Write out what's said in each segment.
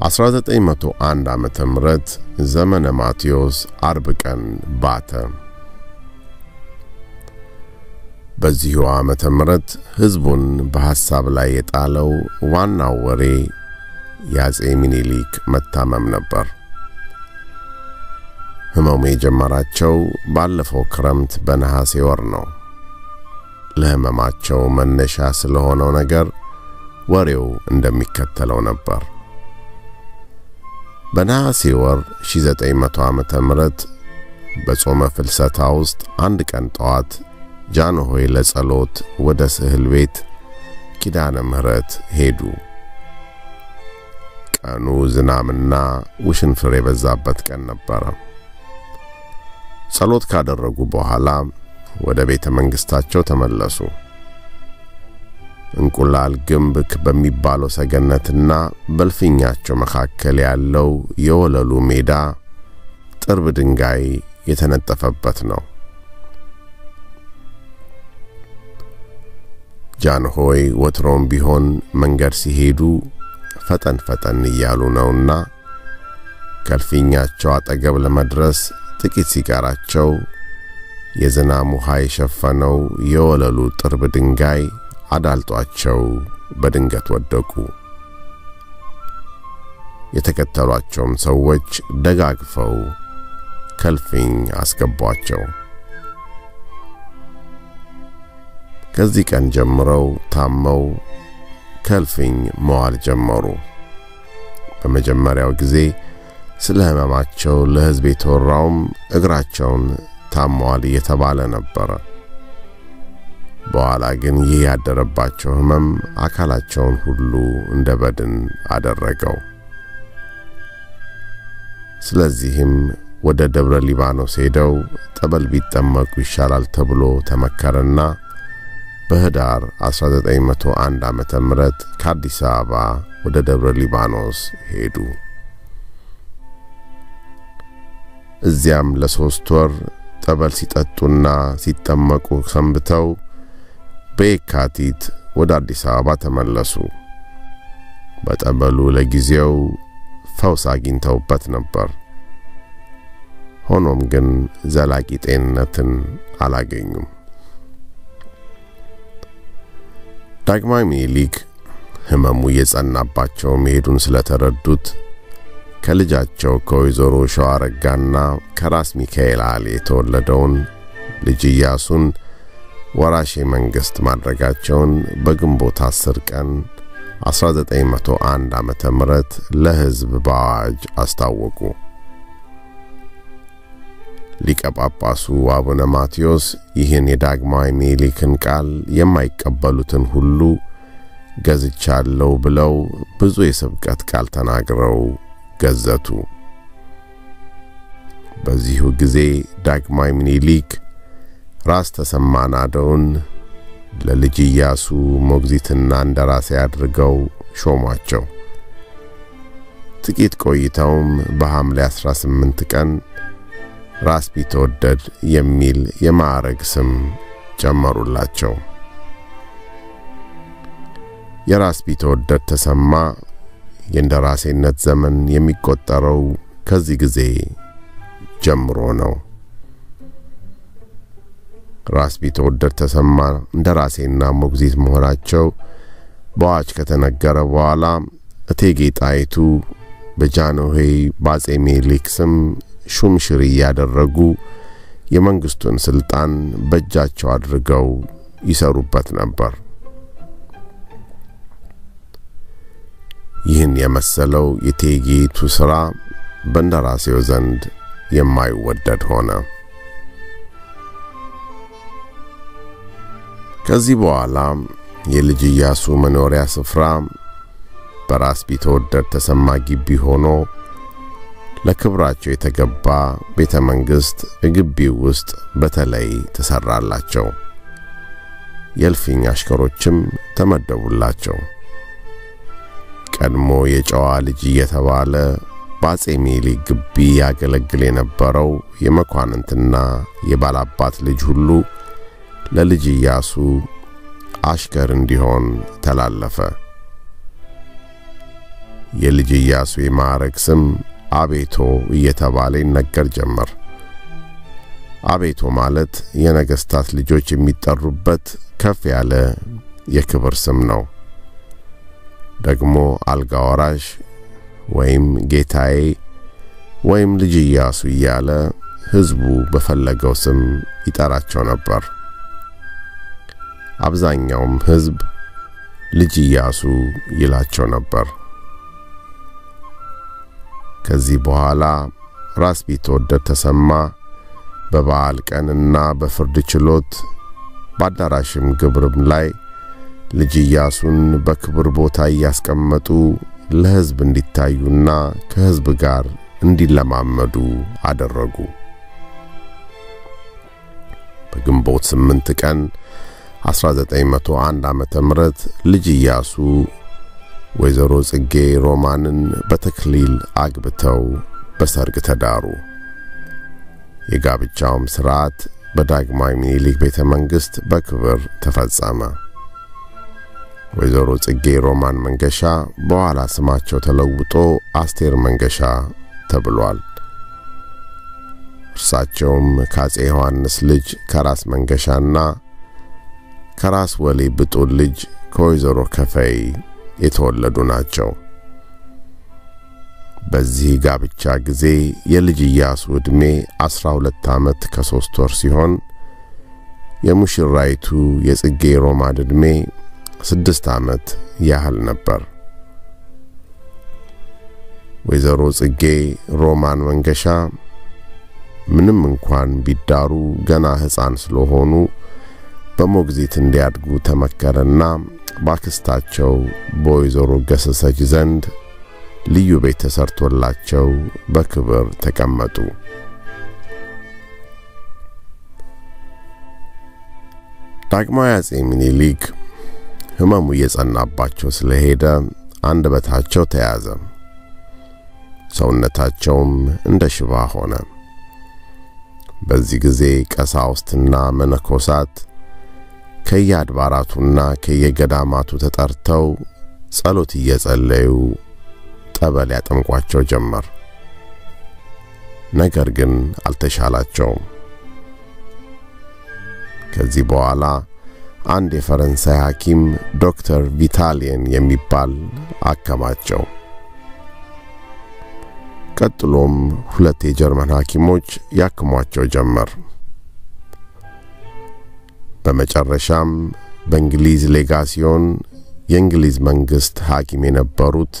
1901 ዓመተ ምህረት ዘመነ ማቴዎስ አርብ ቀን ባተ። በዚሁ ዓመተ ምህረት ሕዝቡን በሐሳብ ላይ የጣለው ዋናው ወሬ የአፄ ሚኒሊክ መታመም ነበር። ሕመሙ የጀመራቸው ባለፈው ክረምት በነሐሴ ወር ነው። ለሕመማቸው መነሻ ስለሆነው ነገር ወሬው እንደሚከተለው ነበር። በነሐሴ ወር 1900 ዓመተ ምህረት በጾመ ፍልሰታ ውስጥ አንድ ቀን ጠዋት ጃንሆይ ለጸሎት ወደ ስዕል ቤት ኪዳነ ምሕረት ሄዱ። ቀኑ ዝናምና ውሽንፍር የበዛበት ቀን ነበረ። ጸሎት ካደረጉ በኋላ ወደ ቤተ መንግሥታቸው ተመለሱ። እንቁላል ግንብ በሚባለው ሰገነትና በልፍኛቸው መካከል ያለው የወለሉ ሜዳ ጥርብ ድንጋይ የተነጠፈበት ነው። ጃንሆይ ወትሮም ቢሆን መንገድ ሲሄዱ ፈጠን ፈጠን እያሉ ነውና ከልፍኛቸው አጠገብ ለመድረስ ጥቂት ሲቀራቸው የዝናብ ውሃ የሸፈነው የወለሉ ጥርብ ድንጋይ አዳልጧቸው በድንገት ወደቁ። የተከተሏቸውም ሰዎች ደጋግፈው ከልፍኝ አስገቧቸው። ከዚህ ቀን ጀምረው ታመው ከልፍኝ መዋል ጀመሩ። በመጀመሪያው ጊዜ ስለ ሕመማቸው ለሕዝብ የተወራውም እግራቸውን ታመዋል እየተባለ ነበረ። በኋላ ግን ይህ ያደረባቸው ሕመም አካላቸውን ሁሉ እንደ በድን አደረገው። ስለዚህም ወደ ደብረ ሊባኖስ ሄደው ጠበል ቢጠመቁ ይሻላል ተብሎ ተመከረና በህዳር 1901 ዓመተ ምህረት ከአዲስ አበባ ወደ ደብረ ሊባኖስ ሄዱ። እዚያም ለሶስት ወር ጠበል ሲጠጡና ሲጠመቁ ሰንብተው በየካቲት ወደ አዲስ አበባ ተመለሱ። በጠበሉ ለጊዜው ፈውስ አግኝተውበት ነበር። ሆኖም ግን ዘላቂ ጤንነትን አላገኙም። ዳግማዊ ምኒልክ ሕመሙ እየጸናባቸው መሄዱን ስለተረዱት ከልጃቸው ከወይዘሮ ሸዋረጋና ከራስ ሚካኤል አሊ የተወለደውን ልጅ ኢያሱን ወራሼ መንግሥት ማድረጋቸውን በግንቦት 10 ቀን 1901 ዓመተ ምህረት ለሕዝብ በአዋጅ አስታወቁ። ሊቀ ጳጳሱ አቡነ ማቴዎስ ይህን የዳግማዊ ምኒልክን ቃል የማይቀበሉትን ሁሉ ገዝቻለሁ ብለው ብዙ የስብከት ቃል ተናግረው ገዘቱ። በዚሁ ጊዜ ዳግማዊ ምኒልክ ራስ ተሰማ ናደውን ለልጅ ኢያሱ ሞግዚትና እንደራሴ አድርገው ሾሟቸው። ጥቂት ቆይተውም በሐምሌ 18 ቀን ራስ ቢትወደድ የሚል የማዕረግ ስም ጨመሩላቸው። የራስ ቢትወደድ ተሰማ የእንደራሴነት ዘመን የሚቆጠረው ከዚህ ጊዜ ጀምሮ ነው። ራስ ቢትወደድ ተሰማ እንደራሴና ሞግዚት መሆናቸው በአዋጅ ከተነገረ በኋላ እቴጌ ጣይቱ በጃንሆይ በአፄ ምኒልክ ስም ሹምሽር እያደረጉ የመንግስቱን ስልጣን በእጃቸው አድርገው ይሰሩበት ነበር። ይህን የመሰለው የእቴጌይቱ ሥራ በእንደራሴው ዘንድ የማይወደድ ሆነ። ከዚህ በኋላ የልጅ ኢያሱ መኖሪያ ስፍራ በራስ ቢትወደድ ተሰማ ግቢ ሆኖ ለክብራቸው የተገባ ቤተ መንግሥት ግቢው ውስጥ በተለይ ተሠራላቸው። የእልፍኝ አሽከሮችም ተመደቡላቸው። ቀድሞ የጨዋ ልጅ እየተባለ በአፄ ምኒልክ ግቢ ያገለግል የነበረው የመኳንንትና የባላባት ልጅ ሁሉ ለልጅ ኢያሱ አሽከር እንዲሆን ተላለፈ። የልጅ ኢያሱ የማዕረግ ስም አቤቶ እየተባለ ይነገር ጀመር። አቤቶ ማለት የነገሥታት ልጆች የሚጠሩበት ከፍ ያለ የክብር ስም ነው። ደግሞ አልጋ ወራሽ ወይም ጌታዬ ወይም ልጅ ኢያሱ እያለ ሕዝቡ በፈለገው ስም ይጠራቸው ነበር። አብዛኛውም ሕዝብ ልጅ ኢያሱ ይላቸው ነበር። ከዚህ በኋላ ራስ ቢትወደድ ተሰማ በበዓል ቀንና በፍርድ ችሎት በአዳራሽም ግብርም ላይ ልጅ ኢያሱን በክብር ቦታ እያስቀመጡ ለሕዝብ እንዲታዩና ከሕዝብ ጋር እንዲለማመዱ አደረጉ። በግንቦት ስምንት ቀን 1901 ዓመተ ምህረት ልጅ ኢያሱ ወይዘሮ ጽጌ ሮማንን በተክሊል አግብተው በሰርግ ተዳሩ። የጋብቻውም ሥርዓት በዳግማዊ ምኒልክ ቤተ መንግሥት በክብር ተፈጸመ። ወይዘሮ ጽጌ ሮማን መንገሻ በኋላ ስማቸው ተለውጦ አስቴር መንገሻ ተብሏል። እርሳቸውም ከአፄ ዮሐንስ ልጅ ከራስ መንገሻና ከራስ ወሌ ብጡል ልጅ ከወይዘሮ ከፈይ የተወለዱ ናቸው። በዚህ ጋብቻ ጊዜ የልጅ ኢያሱ ዕድሜ ዐሥራ ሁለት ዓመት ከሦስት ወር ሲሆን የሙሽራይቱ የጽጌ ሮማን ዕድሜ ስድስት ዓመት ያህል ነበር። ወይዘሮ ጽጌ ሮማን መንገሻ ምንም እንኳን ቢዳሩ ገና ሕፃን ስለሆኑ በሞግዚት እንዲያድጉ ተመከረና ባክስታቸው በወይዘሮ ገሰሰች ዘንድ ልዩ ቤት ተሰርቶላቸው በክብር ተቀመጡ። ዳግማዊ አፄ ምኒልክ ሕመሙ እየጸናባቸው ስለሄደ አንደበታቸው ተያዘ፣ ሰውነታቸውም እንደ ሽባ ሆነ። በዚህ ጊዜ ቀሳውስትና መነኮሳት ከየአድባራቱና ከየገዳማቱ ተጠርተው ጸሎት እየጸለዩ ጠበል ያጠምቋቸው ጀመር። ነገር ግን አልተሻላቸውም። ከዚህ በኋላ አንድ የፈረንሳይ ሐኪም ዶክተር ቪታሊየን የሚባል አከማቸው። ቀጥሎም ሁለት የጀርመን ሐኪሞች ያክሟቸው ጀመር። በመጨረሻም በእንግሊዝ ሌጋሲዮን የእንግሊዝ መንግሥት ሐኪም የነበሩት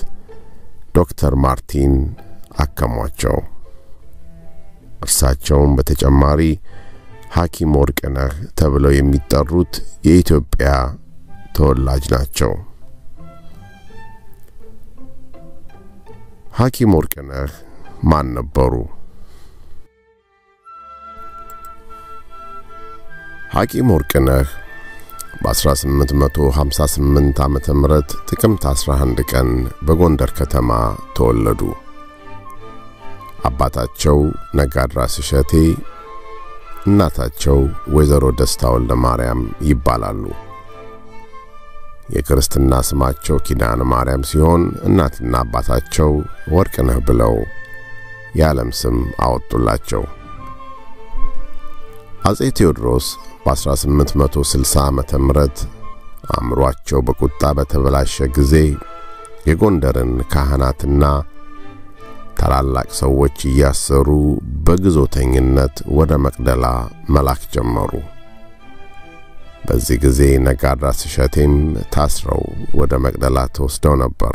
ዶክተር ማርቲን አከሟቸው። እርሳቸውም በተጨማሪ ሐኪም ወርቅነህ ተብለው የሚጠሩት የኢትዮጵያ ተወላጅ ናቸው። ሐኪም ወርቅነህ ማን ነበሩ? ሐኪም ወርቅነህ በ1858 ዓመተ ምህረት ጥቅምት 11 ቀን በጎንደር ከተማ ተወለዱ። አባታቸው ነጋድራስ እሸቴ፣ እናታቸው ወይዘሮ ደስታ ወልደ ማርያም ይባላሉ። የክርስትና ስማቸው ኪዳነ ማርያም ሲሆን እናትና አባታቸው ወርቅነህ ብለው የዓለም ስም አወጡላቸው። አጼ ቴዎድሮስ በ1860 ዓመተ ምህረት አእምሯቸው በቁጣ በተበላሸ ጊዜ የጎንደርን ካህናትና ታላላቅ ሰዎች እያሰሩ በግዞተኝነት ወደ መቅደላ መላክ ጀመሩ። በዚህ ጊዜ ነጋድራስ እሸቴም ታስረው ወደ መቅደላ ተወስደው ነበር።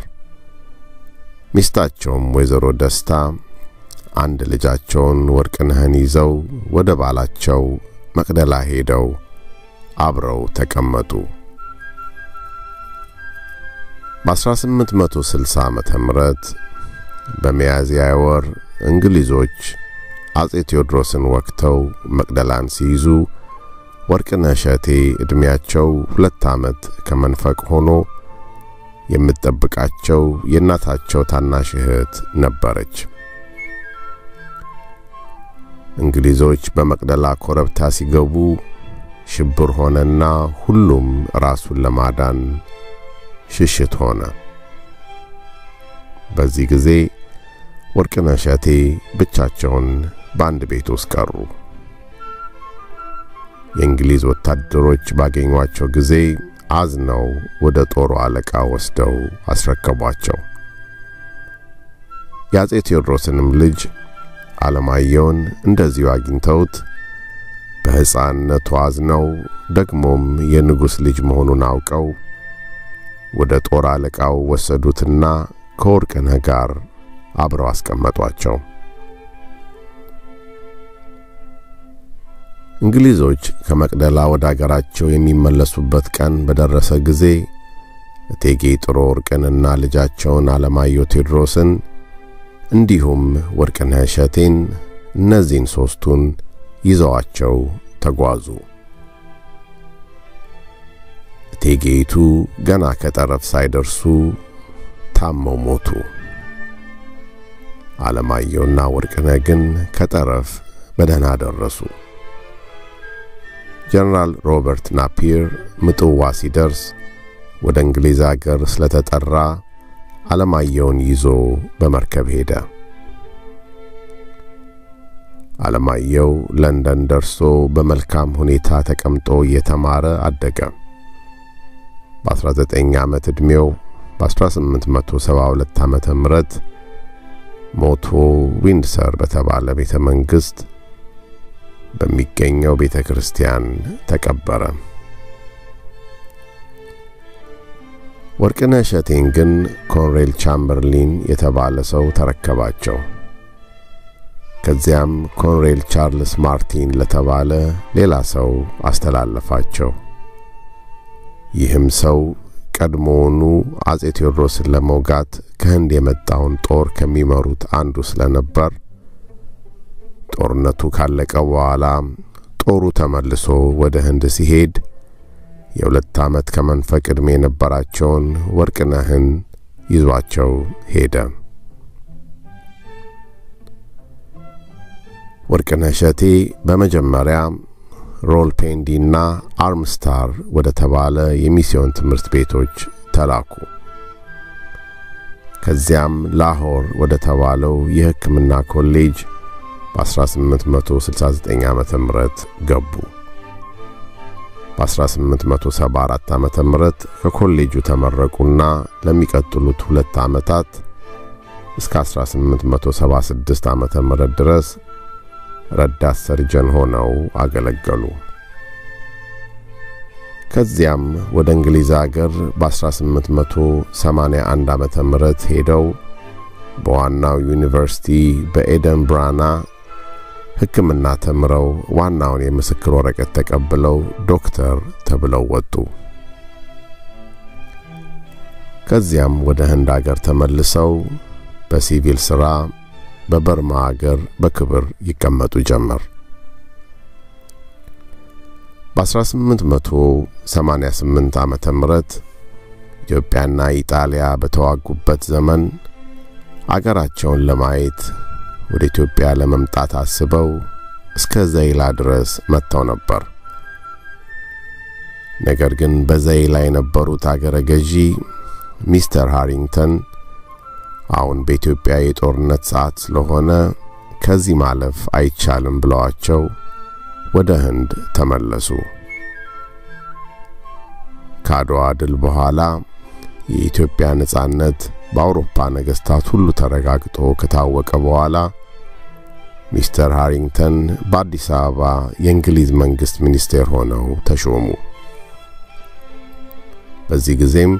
ሚስታቸውም ወይዘሮ ደስታ አንድ ልጃቸውን ወርቅነህን ይዘው ወደ ባላቸው መቅደላ ሄደው አብረው ተቀመጡ። በ1860 ዓመተ ምህረት በሚያዝያ ወር እንግሊዞች አጼ ቴዎድሮስን ወግተው መቅደላን ሲይዙ ወርቅነህ እሸቴ ዕድሜያቸው ሁለት ዓመት ከመንፈቅ ሆኖ የምትጠብቃቸው የእናታቸው ታናሽ እህት ነበረች። እንግሊዞች በመቅደላ ኮረብታ ሲገቡ ሽብር ሆነና ሁሉም ራሱን ለማዳን ሽሽት ሆነ። በዚህ ጊዜ ወርቅነህ እሸቴ ብቻቸውን በአንድ ቤት ውስጥ ቀሩ። የእንግሊዝ ወታደሮች ባገኟቸው ጊዜ አዝነው ወደ ጦሩ አለቃ ወስደው አስረከቧቸው። የአጼ ቴዎድሮስንም ልጅ አለማየሁን እንደዚሁ አግኝተውት በሕፃንነቱ አዝነው ደግሞም የንጉሥ ልጅ መሆኑን አውቀው ወደ ጦር አለቃው ወሰዱትና ከወርቅነህ ጋር አብረው አስቀመጧቸው። እንግሊዞች ከመቅደላ ወደ አገራቸው የሚመለሱበት ቀን በደረሰ ጊዜ እቴጌ ጥሩ ወርቅንና ልጃቸውን አለማየሁ ቴዎድሮስን እንዲሁም ወርቅነህ እሸቴን እነዚህን ሦስቱን ይዘዋቸው ተጓዙ። እቴጌይቱ ገና ከጠረፍ ሳይደርሱ ታመው ሞቱ። አለማየሁና ወርቅነህ ግን ከጠረፍ በደህና ደረሱ። ጀነራል ሮበርት ናፒር ምጽዋ ሲደርስ ወደ እንግሊዝ አገር ስለተጠራ አለማየሁን ይዞ በመርከብ ሄደ። አለማየሁ ለንደን ደርሶ በመልካም ሁኔታ ተቀምጦ እየተማረ አደገ። በ19 ዓመት ዕድሜው በ1872 ዓመተ ምህረት ሞቶ ዊንድሰር በተባለ ቤተ መንግሥት በሚገኘው ቤተ ክርስቲያን ተቀበረ። ወርቅነህ እሸቴን ግን ኮሎኔል ቻምበርሊን የተባለ ሰው ተረከባቸው። ከዚያም ኮሎኔል ቻርልስ ማርቲን ለተባለ ሌላ ሰው አስተላለፋቸው። ይህም ሰው ቀድሞውኑ አጼ ቴዎድሮስን ለመውጋት ከህንድ የመጣውን ጦር ከሚመሩት አንዱ ስለነበር ጦርነቱ ካለቀ በኋላ ጦሩ ተመልሶ ወደ ህንድ ሲሄድ የሁለት ዓመት ከመንፈቅ ዕድሜ የነበራቸውን ወርቅነህን ይዟቸው ሄደ። ወርቅነህ እሸቴ በመጀመሪያ ሮል ፔንዲና አርምስታር ወደ ተባለ የሚስዮን ትምህርት ቤቶች ተላኩ። ከዚያም ላሆር ወደ ተባለው የሕክምና ኮሌጅ በ1869 ዓመተ ምህረት ገቡ። በ1874 ዓመተ ምህረት ከኮሌጁ ተመረቁና ለሚቀጥሉት ሁለት ዓመታት እስከ 1876 ዓመተ ምህረት ድረስ ረዳት ሰርጀን ሆነው አገለገሉ። ከዚያም ወደ እንግሊዝ አገር በ1881 ዓመተ ምህረት ሄደው በዋናው ዩኒቨርሲቲ በኤደንብራና ሕክምና ተምረው ዋናውን የምስክር ወረቀት ተቀብለው ዶክተር ተብለው ወጡ። ከዚያም ወደ ህንድ አገር ተመልሰው በሲቪል ሥራ በበርማ አገር በክብር ይቀመጡ ጀመር። በ1888 ዓመተ ምህረት ኢትዮጵያና ኢጣሊያ በተዋጉበት ዘመን አገራቸውን ለማየት ወደ ኢትዮጵያ ለመምጣት አስበው እስከ ዘይላ ድረስ መጥተው ነበር። ነገር ግን በዘይላ የነበሩት አገረ ገዢ ሚስተር ሃሪንግተን አሁን በኢትዮጵያ የጦርነት ሰዓት ስለሆነ ከዚህ ማለፍ አይቻልም ብለዋቸው ወደ ህንድ ተመለሱ። ከአድዋ ድል በኋላ የኢትዮጵያ ነጻነት በአውሮፓ ነገሥታት ሁሉ ተረጋግጦ ከታወቀ በኋላ ሚስተር ሃሪንግተን በአዲስ አበባ የእንግሊዝ መንግሥት ሚኒስቴር ሆነው ተሾሙ። በዚህ ጊዜም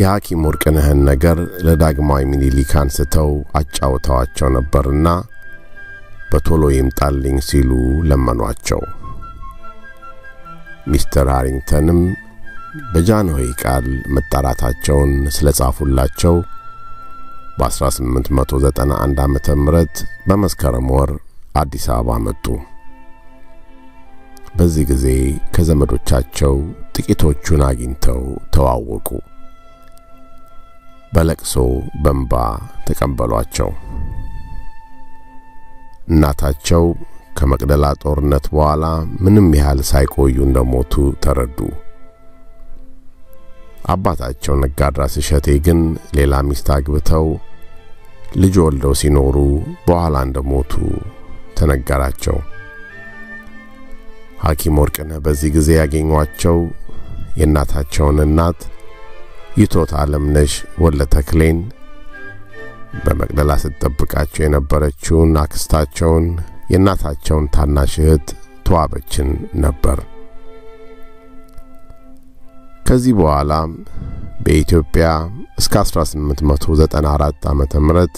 የሐኪም ወርቅነህን ነገር ለዳግማዊ ሚኒሊክ አንስተው አጫውተዋቸው ነበርና በቶሎ ይምጣልኝ ሲሉ ለመኗቸው። ሚስተር ሃሪንግተንም በጃንሆይ ቃል መጠራታቸውን ስለ ጻፉላቸው በ1891 ዓመተ ምህረት በመስከረም ወር አዲስ አበባ መጡ። በዚህ ጊዜ ከዘመዶቻቸው ጥቂቶቹን አግኝተው ተዋወቁ። በለቅሶ በንባ ተቀበሏቸው። እናታቸው ከመቅደላ ጦርነት በኋላ ምንም ያህል ሳይቆዩ እንደሞቱ ተረዱ። አባታቸው ነጋድራስ እሸቴ ግን ሌላ ሚስት አግብተው ልጅ ወልደው ሲኖሩ በኋላ እንደሞቱ ተነገራቸው። ሐኪም ወርቅነህ በዚህ ጊዜ ያገኟቸው የእናታቸውን እናት ይቶት ዓለምነሽ ወለ ተክሌን በመቅደላ ስትጠብቃቸው የነበረችውን አክስታቸውን የእናታቸውን ታናሽ እህት ተዋበችን ነበር። ከዚህ በኋላ በኢትዮጵያ እስከ 1894 ዓመተ ምህረት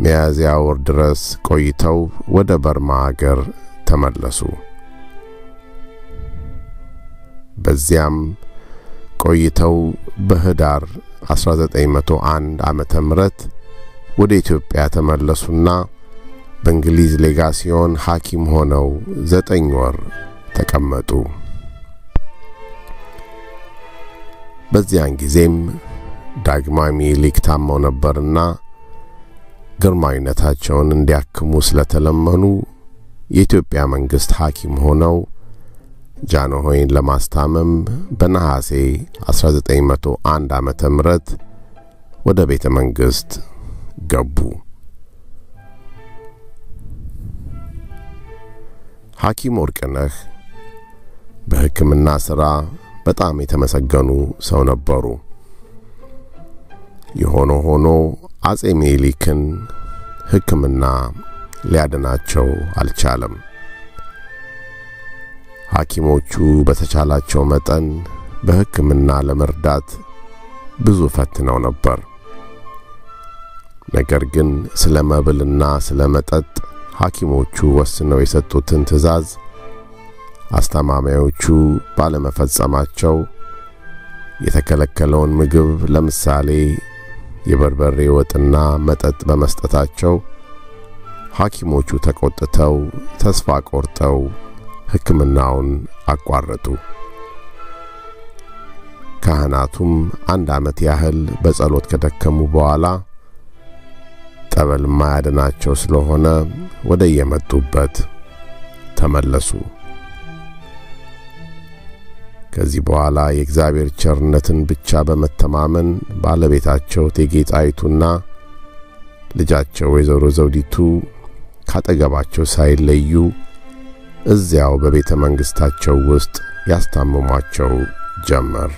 ሚያዝያ ወር ድረስ ቆይተው ወደ በርማ አገር ተመለሱ። በዚያም ቆይተው በህዳር 1901 ዓመተ ምህረት ወደ ኢትዮጵያ ተመለሱና በእንግሊዝ ሌጋሲዮን ሐኪም ሆነው ዘጠኝ ወር ተቀመጡ። በዚያን ጊዜም ዳግማዊ ምኒልክ ታመው ነበርና ግርማዊነታቸውን እንዲያክሙ ስለተለመኑ የኢትዮጵያ መንግሥት ሐኪም ሆነው ጃንሆይን ለማስታመም በነሐሴ 1901 ዓመተ ምህረት ወደ ቤተ መንግሥት ገቡ። ሐኪም ወርቅነህ በሕክምና ሥራ በጣም የተመሰገኑ ሰው ነበሩ። የሆነ ሆኖ አጼ ምኒልክን ሕክምና ሊያድናቸው አልቻለም። ሐኪሞቹ በተቻላቸው መጠን በሕክምና ለመርዳት ብዙ ፈትነው ነበር። ነገር ግን ስለ መብልና ስለ መጠጥ ሐኪሞቹ ወስነው የሰጡትን ትእዛዝ አስተማማዮቹ ባለመፈጸማቸው የተከለከለውን ምግብ ለምሳሌ የበርበሬ ወጥና መጠጥ በመስጠታቸው ሐኪሞቹ ተቆጥተው ተስፋ ቆርጠው ሕክምናውን አቋረጡ። ካህናቱም አንድ ዓመት ያህል በጸሎት ከደከሙ በኋላ ጠበል ማያድናቸው ስለሆነ ወደ የመጡበት ተመለሱ። ከዚህ በኋላ የእግዚአብሔር ቸርነትን ብቻ በመተማመን ባለቤታቸው እቴጌ ጣይቱና ልጃቸው ወይዘሮ ዘውዲቱ ካጠገባቸው ሳይለዩ እዚያው በቤተ መንግሥታቸው ውስጥ ያስታምሟቸው ጀመር።